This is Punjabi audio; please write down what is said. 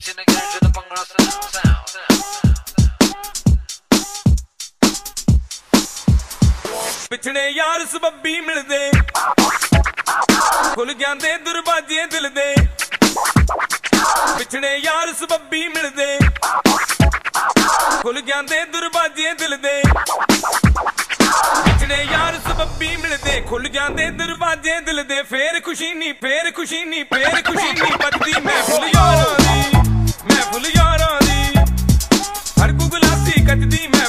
Şimdi ਪਿਛੜੇ ਯਾਰ ਸਬੱਬੀ ਮਿਲਦੇ। ਖੁੱਲ ਜਾਂਦੇ ਦਰਵਾਜ਼ੇ ਦਿਲ ਦੇ। ਪਿਛੜੇ ਯਾਰ ਸਬੱਬੀ ਮਿਲਦੇ। ਖੁੱਲ ਜਾਂਦੇ ਦਰਵਾਜ਼ੇ ਦਿਲ ਦੇ। ਪਿਛੜੇ ਯਾਰ ਸਬੱਬੀ ਮਿਲਦੇ। ਖੁੱਲ ਜਾਂਦੇ ਦਰਵਾਜ਼ੇ ਦਿਲ ਦੇ। ਫੇਰ ਖੁਸ਼ੀ ਨਹੀਂ ਫੇਰ ਖੁਸ਼ੀ ਨਹੀਂ ਫੇਰ ਖੁਸ਼ੀ ਨਹੀਂ dikkat edeyim he